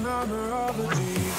another of the deep.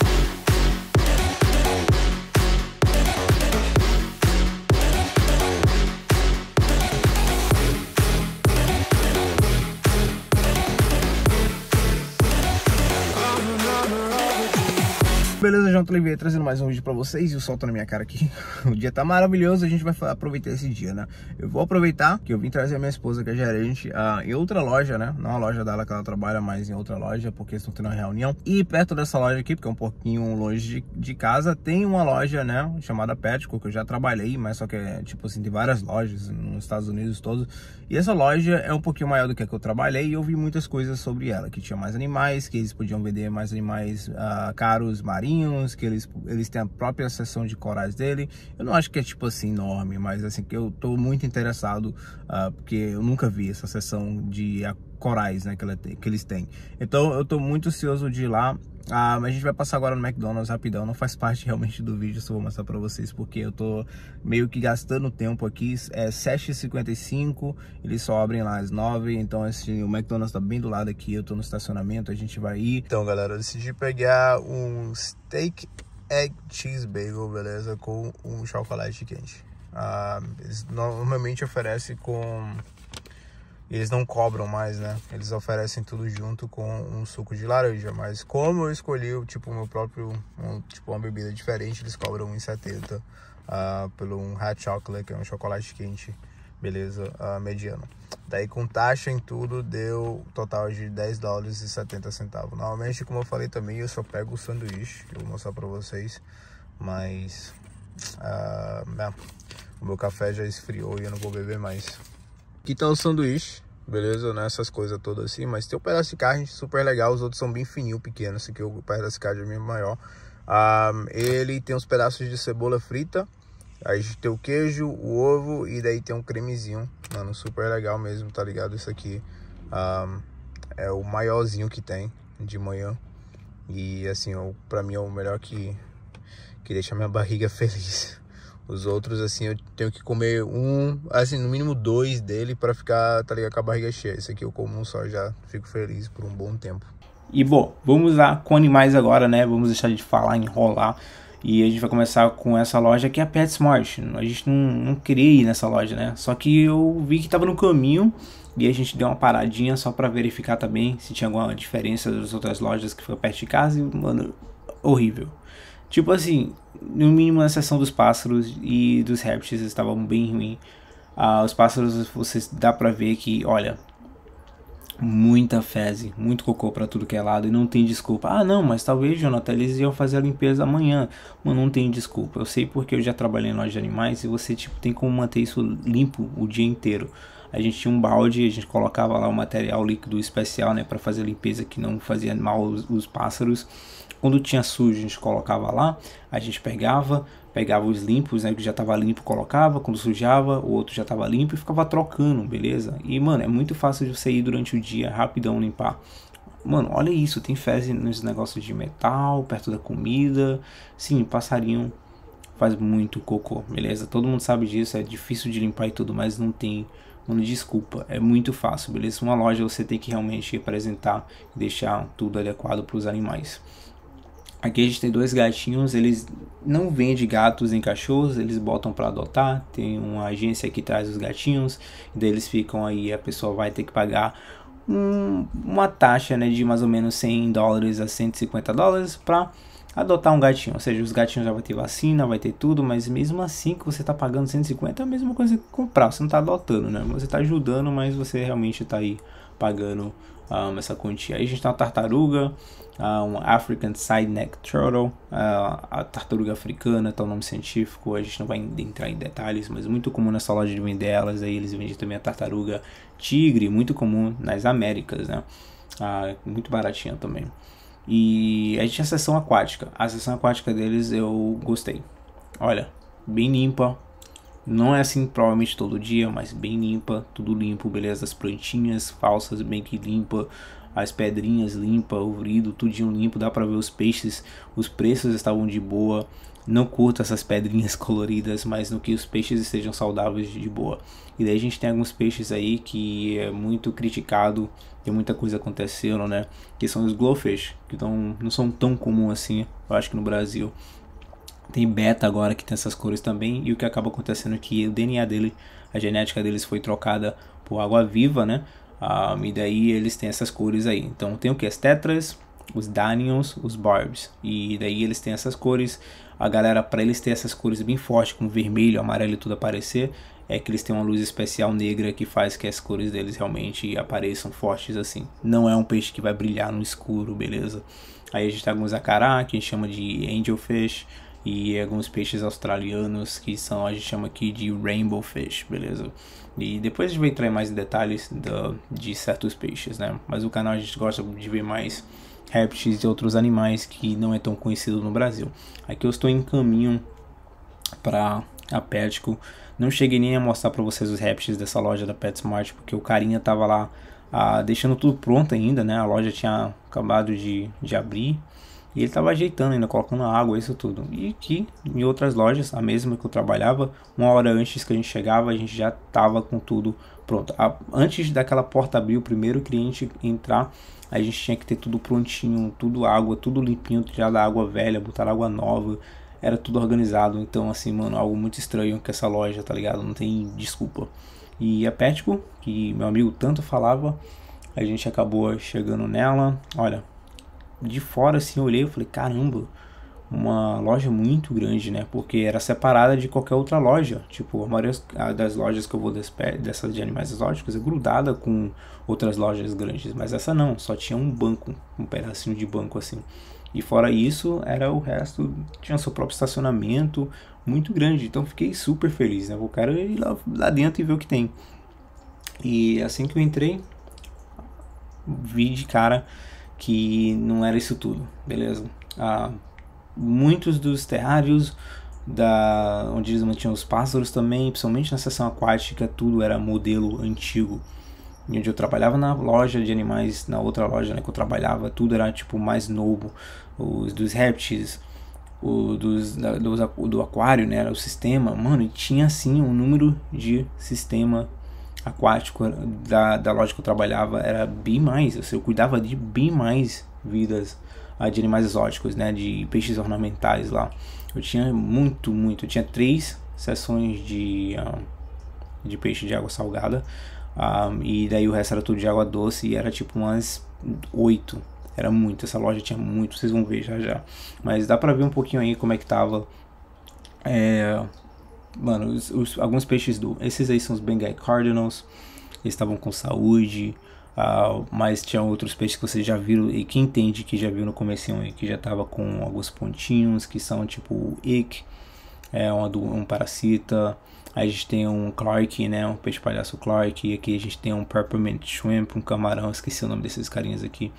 Beleza, João Oliveira trazendo mais um vídeo pra vocês e o sol tá na minha cara aqui. O dia tá maravilhoso, a gente vai aproveitar esse dia, né? Eu vou aproveitar que eu vim trazer a minha esposa, que é gerente, uh, em outra loja, né? Não a loja dela que ela trabalha, mas em outra loja, porque estão tendo uma reunião. E perto dessa loja aqui, porque é um pouquinho longe de, de casa, tem uma loja, né? Chamada Petco, que eu já trabalhei, mas só que é, tipo assim, tem várias lojas nos Estados Unidos todos. E essa loja é um pouquinho maior do que a que eu trabalhei e eu vi muitas coisas sobre ela, que tinha mais animais, que eles podiam vender mais animais uh, caros, marinhos, marinhos, que eles, eles têm a própria seção de corais dele. Eu não acho que é tipo assim enorme, mas assim que eu tô muito interessado, uh, porque eu nunca vi essa seção de corais né, que, ela que eles têm. Então eu tô muito ansioso de ir lá. Ah, mas a gente vai passar agora no McDonald's rapidão, não faz parte realmente do vídeo, só vou mostrar pra vocês porque eu tô meio que gastando tempo aqui, é 7h55, eles só abrem lá às 9 então esse, o McDonald's tá bem do lado aqui, eu tô no estacionamento, a gente vai ir. Então galera, eu decidi pegar um steak egg cheese bagel, beleza, com um chocolate quente. Ah, eles normalmente oferecem com eles não cobram mais, né? Eles oferecem tudo junto com um suco de laranja. Mas como eu escolhi, tipo, o meu próprio, um, tipo, uma bebida diferente, eles cobram 1,70 uh, ah, pelo um hot chocolate, que é um chocolate quente, beleza, uh, mediano. Daí com taxa em tudo deu total de 10 dólares e 70 centavos. Normalmente, como eu falei também, eu só pego o sanduíche, eu vou mostrar pra vocês. Mas, uh, o meu café já esfriou e eu não vou beber mais. Aqui tá o sanduíche, beleza? Né? Essas coisas todas assim. Mas tem um pedaço de carne super legal. Os outros são bem fininho, pequeno. Esse aqui, o pedaço de carne é bem maior. Um, ele tem uns pedaços de cebola frita. Aí tem o queijo, o ovo e daí tem um cremezinho. Mano, super legal mesmo, tá ligado? Isso aqui um, é o maiorzinho que tem de manhã. E assim, eu, pra mim é o melhor que, que deixa minha barriga feliz. Os outros, assim, eu tenho que comer um, assim, no mínimo dois dele para ficar, tá ligado, com a barriga cheia. Esse aqui eu como um só, já fico feliz por um bom tempo. E bom, vamos lá com animais agora, né? Vamos deixar de falar, enrolar. E a gente vai começar com essa loja que é a PetSmart. A gente não, não queria ir nessa loja, né? Só que eu vi que tava no caminho e a gente deu uma paradinha só para verificar também se tinha alguma diferença das outras lojas que foi perto de casa e, mano, horrível. Tipo assim, no mínimo na seção dos pássaros e dos répteis estavam bem ruim. Ah, os pássaros, você dá pra ver que, olha, muita fezes, muito cocô para tudo que é lado e não tem desculpa. Ah, não, mas talvez, Jonathan, eles iam fazer a limpeza amanhã. Mano, não tem desculpa. Eu sei porque eu já trabalhei em loja de animais e você tipo tem como manter isso limpo o dia inteiro. A gente tinha um balde, a gente colocava lá o material líquido especial, né, para fazer a limpeza que não fazia mal os, os pássaros. Quando tinha sujo, a gente colocava lá, a gente pegava, pegava os limpos, né, que já estava limpo, colocava, quando sujava, o outro já estava limpo e ficava trocando, beleza? E, mano, é muito fácil de você ir durante o dia, rapidão limpar. Mano, olha isso, tem fezes nos negócios de metal, perto da comida. Sim, passarinho faz muito cocô, beleza? Todo mundo sabe disso, é difícil de limpar e tudo, mas não tem Mano, desculpa, é muito fácil, beleza? Uma loja você tem que realmente apresentar e deixar tudo adequado para os animais. Aqui a gente tem dois gatinhos, eles não vendem gatos em cachorros, eles botam para adotar. Tem uma agência que traz os gatinhos, e daí eles ficam aí, a pessoa vai ter que pagar um, uma taxa né, de mais ou menos 100 dólares a 150 dólares para adotar um gatinho. Ou seja, os gatinhos já vai ter vacina, vai ter tudo, mas mesmo assim que você está pagando 150 é a mesma coisa que comprar. Você não está adotando, né? Você está ajudando, mas você realmente está aí pagando um, essa quantia. Aí a gente tem uma tartaruga, um African Side Neck Turtle, uh, a tartaruga africana, tá o nome científico, a gente não vai entrar em detalhes, mas muito comum nessa loja de vender elas, aí eles vendem também a tartaruga tigre, muito comum nas Américas, né? Uh, muito baratinha também. E a gente tinha a seção aquática. A seção aquática deles eu gostei. Olha, bem limpa, não é assim provavelmente todo dia, mas bem limpa, tudo limpo, beleza? As plantinhas falsas bem que limpa, as pedrinhas limpa, o vrido, tudinho limpo, dá para ver os peixes, os preços estavam de boa. não curto essas pedrinhas coloridas, mas no que os peixes estejam saudáveis de boa. E daí a gente tem alguns peixes aí que é muito criticado, tem muita coisa acontecendo, né? Que são os glowfish, que tão, não são tão comuns assim, eu acho que no Brasil. Tem beta agora que tem essas cores também, e o que acaba acontecendo é que o DNA dele, a genética deles foi trocada por água viva, né? Ah, e daí eles têm essas cores aí. Então tem o que? As tetras, os Danions, os Barbs. E daí eles têm essas cores. A galera, para eles ter essas cores bem fortes, com vermelho, amarelo e tudo aparecer, é que eles têm uma luz especial negra que faz que as cores deles realmente apareçam fortes assim. Não é um peixe que vai brilhar no escuro, beleza? Aí a gente tem alguns acará, que a gente chama de angelfish, e alguns peixes australianos que são a gente chama aqui de rainbow fish, beleza? E depois a gente vai entrar em mais detalhes do, de certos peixes, né? Mas o canal a gente gosta de ver mais répteis e outros animais que não é tão conhecido no Brasil. Aqui eu estou em caminho para a Petco. Não cheguei nem a mostrar para vocês os répteis dessa loja da PetSmart porque o carinha tava lá ah, deixando tudo pronto ainda, né? A loja tinha acabado de, de abrir e ele estava ajeitando ainda, colocando água, isso tudo. E aqui, em outras lojas, a mesma que eu trabalhava, uma hora antes que a gente chegava, a gente já estava com tudo pronto. A, antes daquela porta abrir, o primeiro cliente entrar, a gente tinha que ter tudo prontinho, tudo água, tudo limpinho, tirar da água velha, botar água nova. Era tudo organizado, então assim, mano, algo muito estranho com essa loja, tá ligado? Não tem desculpa. E a Petco, que meu amigo tanto falava, a gente acabou chegando nela. Olha, de fora assim eu olhei e falei, caramba, uma loja muito grande, né? Porque era separada de qualquer outra loja. Tipo, a maioria das lojas que eu vou dessas de animais exóticos é grudada com outras lojas grandes. Mas essa não, só tinha um banco, um pedacinho de banco assim. E fora isso, era o resto, tinha seu próprio estacionamento muito grande. Então fiquei super feliz, né? Eu quero ir lá, lá dentro e ver o que tem. E assim que eu entrei, vi de cara que não era isso tudo, beleza? Ah, muitos dos terrários da onde eles mantinham os pássaros também, principalmente na seção aquática, tudo era modelo antigo. E onde eu trabalhava na loja de animais, na outra loja né, que eu trabalhava, tudo era tipo mais novo. Os dos répteis, o dos, da, do, do aquário, né, era o sistema, mano, e tinha assim um número de sistema aquático da, da loja que eu trabalhava era bem mais, eu, eu cuidava de bem mais vidas uh, de animais exóticos, né, de peixes ornamentais lá. Eu tinha muito, muito, eu tinha três sessões de, uh, de peixe de água salgada ah, e daí o resto era tudo de água doce e era tipo umas oito. Era muito, essa loja tinha muito, vocês vão ver já já. Mas dá pra ver um pouquinho aí como é que tava é, Mano, os, os, alguns peixes do. Esses aí são os Bengal Cardinals. Eles estavam com saúde. Uh, mas tinha outros peixes que vocês já viram. E quem entende que já viu no começo aí, que já tava com alguns pontinhos. Que são tipo o Ick. É um, um parasita. Aí a gente tem um Clark, né? Um peixe palhaço Clark. E aqui a gente tem um Peppermint Shrimp, um camarão. Esqueci o nome desses carinhas aqui.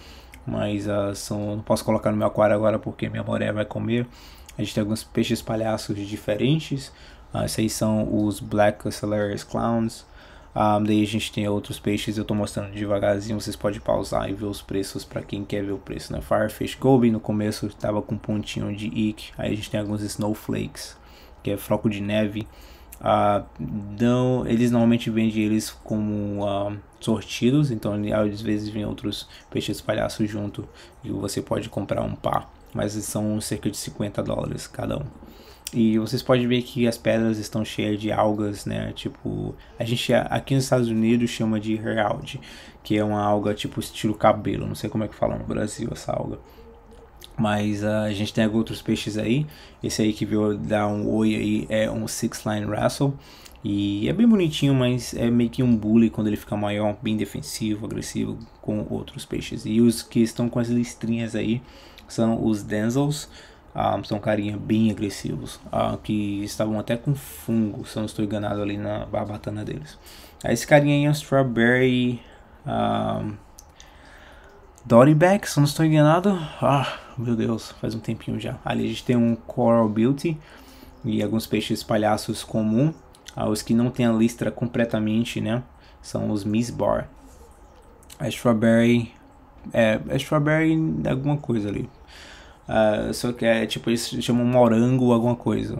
Mas uh, são, não posso colocar no meu aquário agora porque minha mulher vai comer. A gente tem alguns peixes palhaços diferentes. Uh, esses são os Black Accelerated Clowns. Um, ah, daí a gente tem outros peixes, eu estou mostrando devagarzinho, vocês podem pausar e ver os preços para quem quer ver o preço, né? Firefish Goby no começo estava com um pontinho de ick, aí a gente tem alguns Snowflakes, que é froco de neve. Uh, não, eles normalmente vendem eles como uh, sortidos, então às vezes vem outros peixes palhaços junto e você pode comprar um par, mas são cerca de 50 dólares cada um. E vocês podem ver que as pedras estão cheias de algas, né? Tipo, a gente aqui nos Estados Unidos chama de herald, que é uma alga tipo estilo cabelo. Não sei como é que fala no Brasil essa alga. Mas uh, a gente tem outros peixes aí. Esse aí que veio dar um oi aí é um Six Line Wrestle. E é bem bonitinho, mas é meio que um bully quando ele fica maior, bem defensivo, agressivo com outros peixes. E os que estão com as listrinhas aí são os Denzels. Ah, são carinha bem agressivos, ah, que estavam até com fungo, se eu não estou enganado ali na barbatana deles. Aí esse carinha aí é um Strawberry um, Doryback, se eu não estou enganado. Ah, meu Deus, faz um tempinho já. Ali a gente tem um Coral Beauty e alguns peixes palhaços comum. Ah, os que não tem a listra completamente, né? São os Miss Bar. A Strawberry é, é Strawberry alguma coisa ali. Uh, só que é tipo, eles chamam morango alguma coisa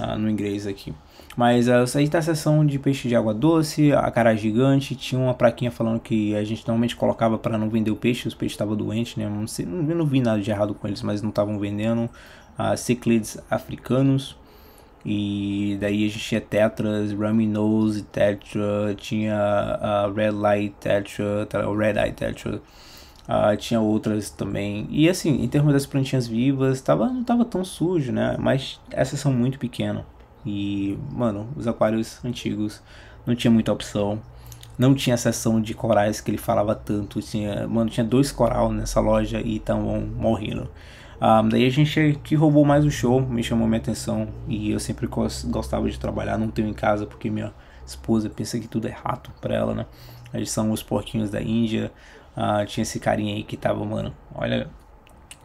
uh, no inglês aqui. Mas aí tá a seção de peixe de água doce, a cara gigante, tinha uma plaquinha falando que a gente normalmente colocava para não vender o peixe, os peixes estavam doentes, né? Não, sei, não, vi nada de errado com eles, mas não estavam vendendo. Uh, ciclids africanos. E daí a gente tinha tetras, rummy nose, tetra, tinha red light tetra, red eye tetra. Uh, tinha outras também. E assim, em termos das plantinhas vivas, tava, não tava tão sujo, né? Mas essas são muito pequenas. E, mano, os aquários antigos não tinha muita opção. Não tinha seção de corais que ele falava tanto. Tinha, mano, tinha dois coral nessa loja e estavam morrendo. Um, ah, daí a gente que roubou mais o show, me chamou minha atenção. E eu sempre gostava de trabalhar, não tenho em casa, porque minha esposa pensa que tudo é rato pra ela, né? Eles são os porquinhos da Índia. Uh, tinha esse carinha aí que tava, mano, olha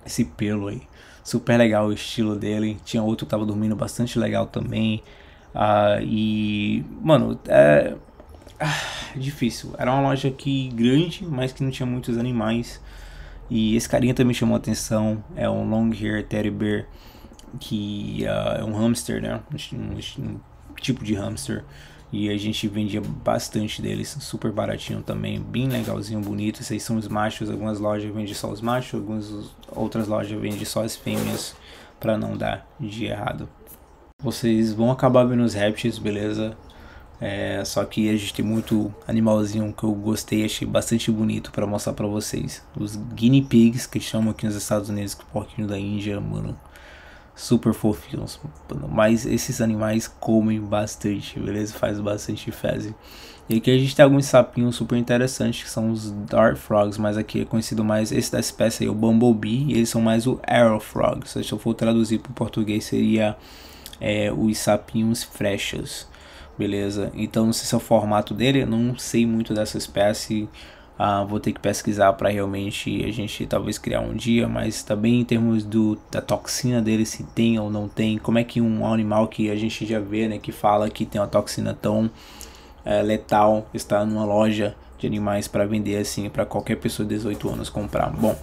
esse pelo aí. Super legal o estilo dele. Tinha outro que tava dormindo bastante legal também. Uh, e, mano, é. Ah, difícil. Era uma loja aqui grande, mas que não tinha muitos animais. E esse carinha também chamou atenção. É um long hair teddy bear. Que uh, é um hamster, né? Um, um tipo de hamster. E a gente vendia bastante deles, super baratinho também, bem legalzinho, bonito. Esses são os machos, algumas lojas vendem só os machos, algumas outras lojas vendem só as fêmeas, para não dar de errado. Vocês vão acabar vendo os répteis, beleza? É, só que a gente tem muito animalzinho que eu gostei, achei bastante bonito para mostrar para vocês. Os guinea pigs, que chamam aqui nos Estados Unidos, que porquinho da Índia, mano super fofinhos. Mas esses animais comem bastante, beleza? Faz bastante fezes. E aqui a gente tem alguns sapinhos super interessantes, que são os Dart Frogs, mas aqui é conhecido mais, esse da espécie aí, o Bumblebee, e eles são mais o Arrow Frog. Se eu for traduzir para o português, seria é, os sapinhos frechas, beleza? Então não sei se é o formato dele, eu não sei muito dessa espécie, ah, vou ter que pesquisar para realmente a gente talvez criar um dia, mas também em termos do, da toxina dele, se tem ou não tem, como é que um animal que a gente já vê, né, que fala que tem uma toxina tão é, letal está numa loja de animais para vender assim para qualquer pessoa de 18 anos comprar. Bom,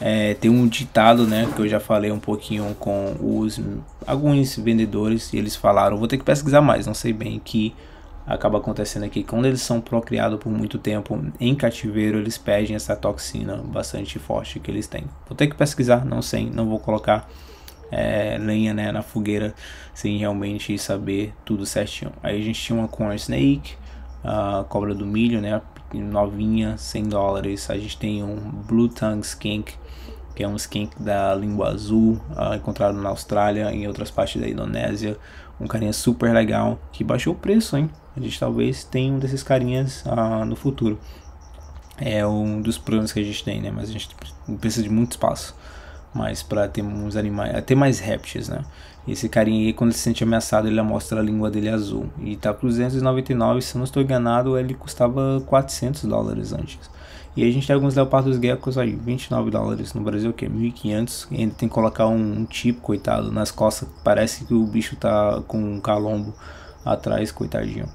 é, tem um ditado, né, que eu já falei um pouquinho com os alguns vendedores e eles falaram, vou ter que pesquisar mais, não sei bem que acaba acontecendo aqui. Quando eles são procriados por muito tempo em cativeiro, eles perdem essa toxina bastante forte que eles têm. Vou ter que pesquisar, não sei, não vou colocar é, lenha né, na fogueira sem realmente saber tudo certinho. Aí a gente tinha uma corn snake, a cobra do milho, né, novinha, 100 dólares. A gente tem um blue tongue skink, que é um skink da língua azul, uh, encontrado na Austrália, em outras partes da Indonésia. Um carinha super legal que baixou o preço, hein? A gente talvez tenha um desses carinhas ah, no futuro. É um dos problemas que a gente tem, né? Mas a gente precisa de muito espaço. Mas para ter uns animais, ter mais répteis, né? Esse carinha aí, quando se sente ameaçado, ele mostra a língua dele azul. E tá por 299, se eu não estou enganado, ele custava 400 dólares antes. E a gente tem alguns leopardos geckos aí, 29 dólares no Brasil, que é 1.500. E ainda tem que colocar um, um tipo, coitado, nas costas. Parece que o bicho tá com um calombo atrás, coitadinho.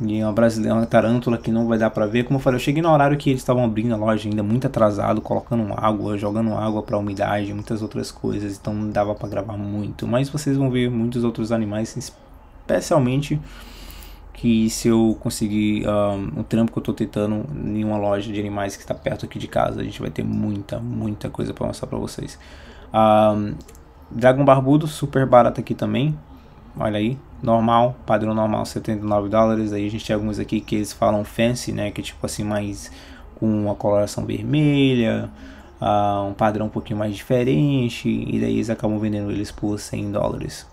E uma brasileira, uma tarântula que não vai dar pra ver. Como eu falei, eu cheguei no horário que eles estavam abrindo a loja ainda muito atrasado, colocando água, jogando água para umidade, muitas outras coisas. Então não dava para gravar muito. Mas vocês vão ver muitos outros animais, especialmente que se eu conseguir um, trampo que eu tô tentando em uma loja de animais que está perto aqui de casa, a gente vai ter muita, muita coisa para mostrar para vocês. Um, Dragon Barbudo, super barato aqui também. Olha aí, normal, padrão normal 79 dólares. Aí a gente tem alguns aqui que eles falam fancy, né? Que é tipo assim, mais com uma coloração vermelha, uh, um padrão um pouquinho mais diferente. E daí eles acabam vendendo eles por 100 dólares.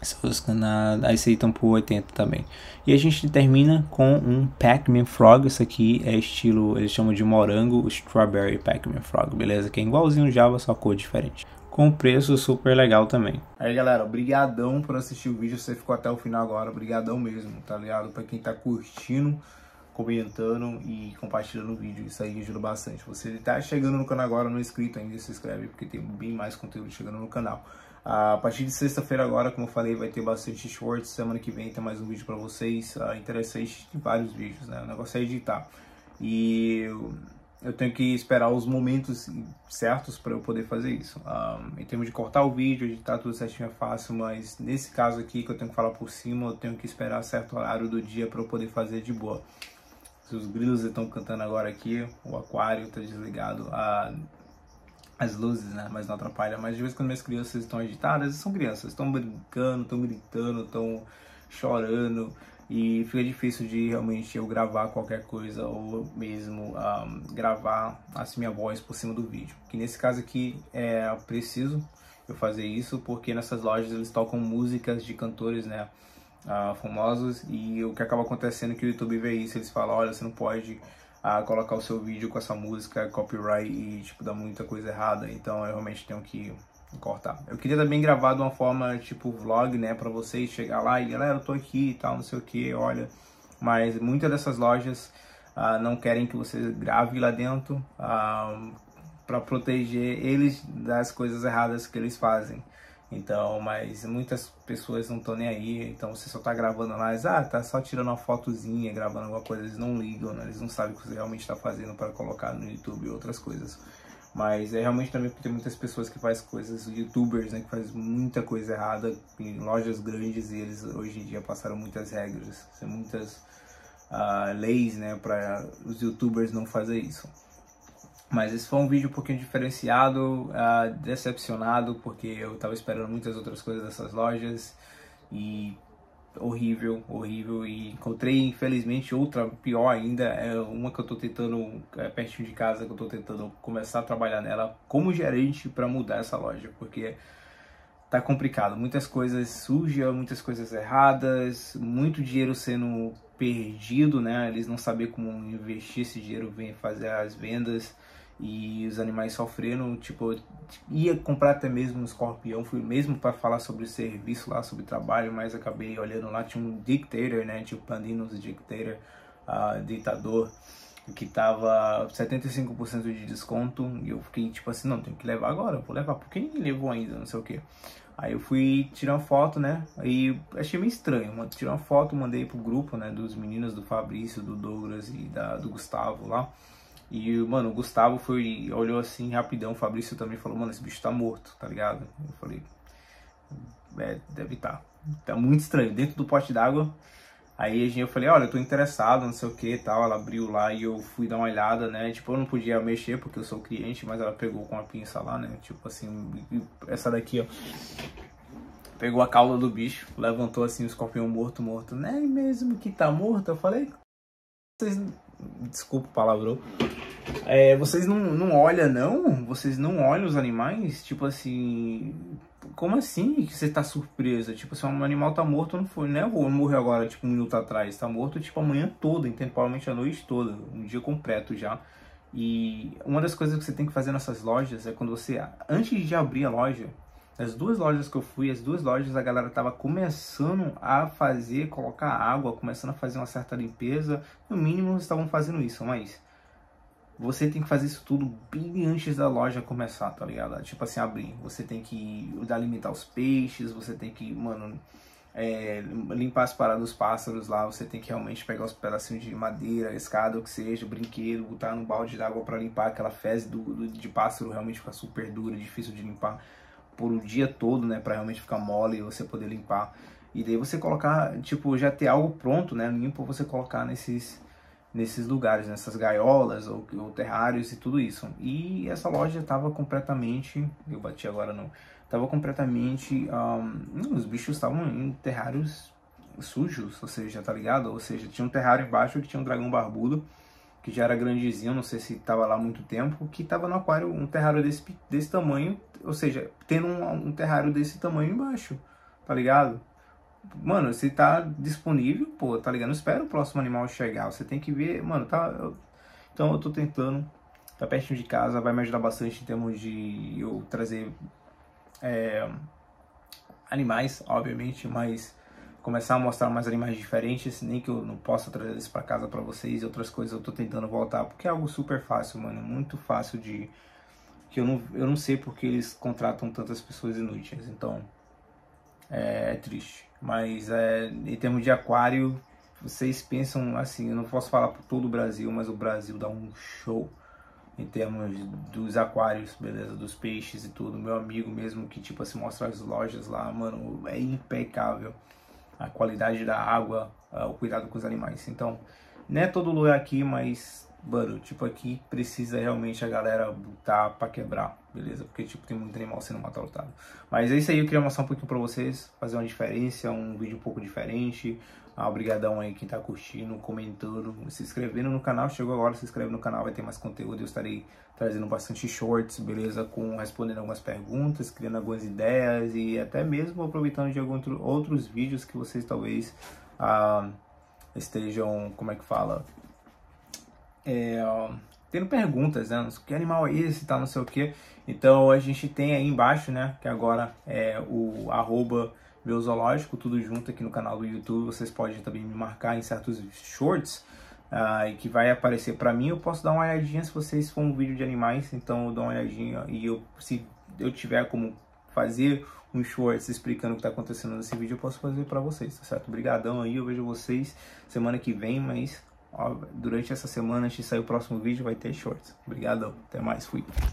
Aí esse aí estão por 80 também. E a gente termina com um Pac-Man Frog. Isso aqui é estilo, eles chamam de morango, Strawberry Pac-Man Frog, beleza? Que é igualzinho Java, só cor diferente com preço super legal também. Aí galera, obrigadão por assistir o vídeo, você ficou até o final agora, obrigadão mesmo, tá ligado? Pra quem tá curtindo, comentando e compartilhando o vídeo, isso aí ajuda bastante. Você tá chegando no canal agora, não é inscrito ainda, se inscreve, porque tem bem mais conteúdo chegando no canal. A partir de sexta-feira agora, como eu falei, vai ter bastante shorts, semana que vem tem mais um vídeo pra vocês, uh, interessante, tem vários vídeos, né? O negócio é editar. E eu tenho que esperar os momentos certos para eu poder fazer isso. Um, em termos de cortar o vídeo, editar tudo certinho é fácil, mas nesse caso aqui que eu tenho que falar por cima, eu tenho que esperar certo horário do dia para eu poder fazer de boa. Os grilos estão cantando agora aqui, o aquário está desligado, a, as luzes, né? Mas não atrapalha. Mas de vez em quando minhas crianças estão agitadas, são crianças, estão brincando, estão gritando, estão chorando e fica difícil de realmente eu gravar qualquer coisa ou mesmo um, gravar assim minha voz por cima do vídeo. Que nesse caso aqui é preciso eu fazer isso porque nessas lojas eles tocam músicas de cantores, né, uh, famosos e o que acaba acontecendo é que o YouTube vê isso, eles falam, olha, você não pode uh, colocar o seu vídeo com essa música copyright e tipo dá muita coisa errada, então eu realmente tenho que cortar. Eu queria também gravar de uma forma tipo vlog, né, para vocês chegar lá e galera, eu tô aqui e tal, não sei o que, olha. Mas muitas dessas lojas uh, não querem que você grave lá dentro uh, ah, para proteger eles das coisas erradas que eles fazem. Então, mas muitas pessoas não estão nem aí, então você só tá gravando lá, eles, ah, tá só tirando uma fotozinha, gravando alguma coisa, eles não ligam, né? eles não sabem o que você realmente está fazendo para colocar no YouTube e outras coisas. Mas é realmente também porque tem muitas pessoas que fazem coisas, youtubers, né, que fazem muita coisa errada em lojas grandes e eles hoje em dia passaram muitas regras, muitas uh, leis, né, para os youtubers não fazer isso. Mas esse foi um vídeo um pouquinho diferenciado, uh, decepcionado, porque eu estava esperando muitas outras coisas dessas lojas e horrível, horrível. E encontrei, infelizmente, outra pior ainda. É uma que eu tô tentando, é pertinho de casa, que eu tô tentando começar a trabalhar nela como gerente para mudar essa loja, porque tá complicado. Muitas coisas sujas, muitas coisas erradas, muito dinheiro sendo perdido, né? Eles não saber como investir esse dinheiro, vem fazer as vendas e os animais sofrendo, tipo, ia comprar até mesmo um escorpião, fui mesmo para falar sobre serviço lá, sobre trabalho, mas acabei olhando lá, tinha um dictator, né, tipo Pandinos Dictator, uh, ditador, que tava 75% de desconto, e eu fiquei tipo assim, não, tem que levar agora, vou levar, porque ninguém levou ainda, não sei o que. Aí eu fui tirar uma foto, né? Aí achei meio estranho. Tirei uma foto, mandei pro grupo, né? Dos meninos do Fabrício, do Douglas e da, do Gustavo lá. E, mano, o Gustavo foi, olhou assim rapidão, o Fabrício também falou, mano, esse bicho tá morto, tá ligado? Eu falei, é, deve. Tá. tá muito estranho, dentro do pote d'água. Aí eu falei, olha, eu tô interessado, não sei o que tal. Ela abriu lá e eu fui dar uma olhada, né? Tipo, eu não podia mexer porque eu sou cliente, mas ela pegou com a pinça lá, né? Tipo assim, essa daqui, ó. Pegou a cauda do bicho, levantou assim o escorpião morto, morto. Não é mesmo que tá morto? Eu falei, vocês Desculpa o palavrão. É, vocês não, não olham, não? Vocês não olham os animais? Tipo assim. Como assim que você tá surpresa? Tipo, se um animal tá morto, não foi, né? Ou morreu agora, tipo, um minuto atrás. Tá morto, tipo, a manhã toda, temporalmente a noite toda. Um dia completo já. E uma das coisas que você tem que fazer nessas lojas é quando você, antes de abrir a loja, as duas lojas que eu fui, as duas lojas a galera tava começando a fazer, colocar água, começando a fazer uma certa limpeza. No mínimo estavam fazendo isso, mas você tem que fazer isso tudo bem antes da loja começar, tá ligado? Tipo assim, abrir. Você tem que alimentar os peixes, você tem que, mano, é, limpar as paradas dos pássaros lá, você tem que realmente pegar os pedacinhos de madeira, escada, o que seja, brinquedo, botar no balde d'água para limpar aquela fezes do, do, de pássaro, realmente fica super dura, difícil de limpar por o dia todo, né, para realmente ficar mole e você poder limpar. E daí você colocar, tipo, já ter algo pronto, né, limpo você colocar nesses nesses lugares, nessas gaiolas ou, ou terrários e tudo isso. E essa loja estava completamente, eu bati agora não, estava completamente, um, os bichos estavam em terrários sujos, ou seja, tá ligado? Ou seja, tinha um terrário embaixo que tinha um dragão barbudo que já era grandezinho, não sei se estava lá muito tempo, que estava no aquário, um terrário desse, desse tamanho, ou seja, tendo um, um terrário desse tamanho embaixo, tá ligado? Mano, se tá disponível, pô, tá ligado? Espera o próximo animal chegar, você tem que ver, mano, tá... Eu, então eu tô tentando, tá pertinho de casa, vai me ajudar bastante em termos de eu trazer é, animais, obviamente, mas começar a mostrar mais animais diferentes, nem que eu não possa trazer isso para casa para vocês e outras coisas eu tô tentando voltar, porque é algo super fácil, mano, muito fácil de que eu não, eu não sei porque eles contratam tantas pessoas inúteis, então é, é triste. Mas é, em termos de aquário, vocês pensam assim, eu não posso falar por todo o Brasil, mas o Brasil dá um show em termos dos aquários, beleza? Dos peixes e tudo. Meu amigo mesmo que, tipo assim, mostra as lojas lá, mano, é impecável. A qualidade da água, uh, o cuidado com os animais. Então, não é todo lugar aqui, mas, mano, tipo, aqui precisa realmente a galera botar pra quebrar, beleza? Porque, tipo, tem muito animal sendo maltratado. Mas é isso aí, eu queria mostrar um pouquinho pra vocês, fazer uma diferença, um vídeo um pouco diferente. Ah, obrigadão aí quem tá curtindo, comentando, se inscrevendo no canal. Chegou agora, se inscreve no canal, vai ter mais conteúdo. Eu estarei trazendo bastante shorts, beleza? Com respondendo algumas perguntas, criando algumas ideias e até mesmo aproveitando de alguns outros vídeos que vocês talvez ah, estejam, como é que fala? É, tendo perguntas, né? Que animal é esse, tal, não sei o que. Então a gente tem aí embaixo, né? Que agora é o arroba meu zoológico, tudo junto aqui no canal do YouTube. Vocês podem também me marcar em certos shorts uh, que vai aparecer para mim. Eu posso dar uma olhadinha se vocês for um vídeo de animais, então eu dou uma olhadinha e eu, se eu tiver como fazer um shorts explicando o que está acontecendo nesse vídeo, eu posso fazer para vocês, tá certo? Obrigadão aí, eu vejo vocês semana que vem, mas ó, durante essa semana, antes de sair o próximo vídeo, vai ter shorts. Obrigadão, até mais, fui.